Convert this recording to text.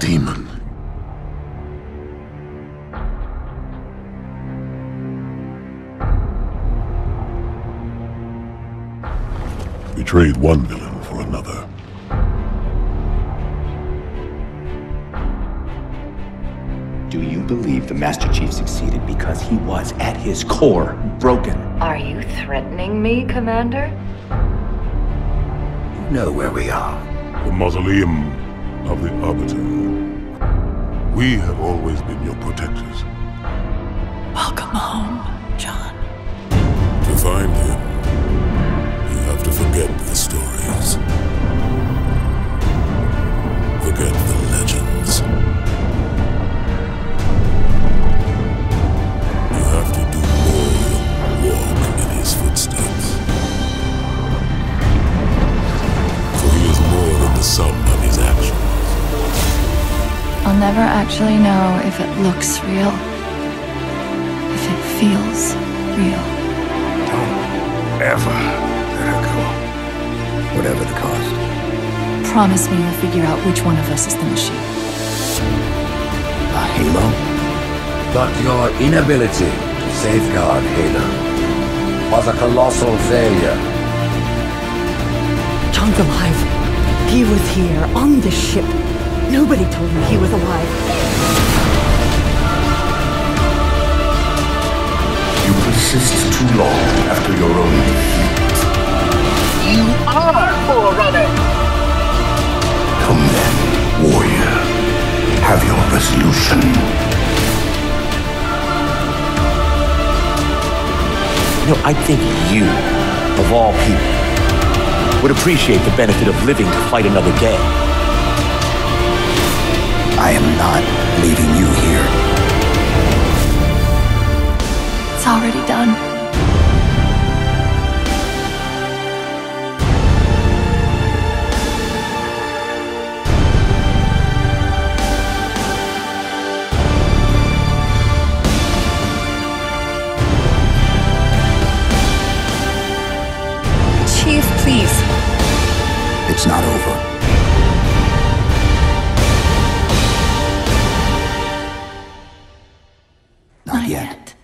demon. We trade one villain for another. Do you believe the Master Chief succeeded because he was, at his core, broken? Are you threatening me, Commander? You know where we are. The mausoleum of the Arbiter. We have always been your protectors. Welcome home, John. To find him, you have to forget the stories. Forget the legends. You have to do more than walk in his footsteps. For he is more than the sum of his actions. I'll never actually know if it looks real, if it feels real. Don't ever let her go. Whatever the cost. Promise me you'll figure out which one of us is the machine. A halo? But your inability to safeguard Halo was a colossal failure. John's alive. He was here, on this ship. Nobody told me he was alive. You persist too long after your own defeat. You are Forerunner! Come then, warrior. Have your resolution. You know, I think you, of all people, would appreciate the benefit of living to fight another day. I am not leaving you here. It's already done. Chief, please. It's not over. Yet.